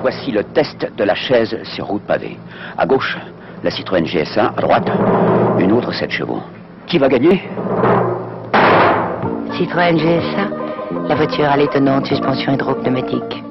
Voici le test de la chaise sur route pavée. À gauche, la Citroën GS1. À droite, une autre 7 chevaux. Qui va gagner? Citroën GS1, la voiture à l'étonnante suspension hydropneumatique.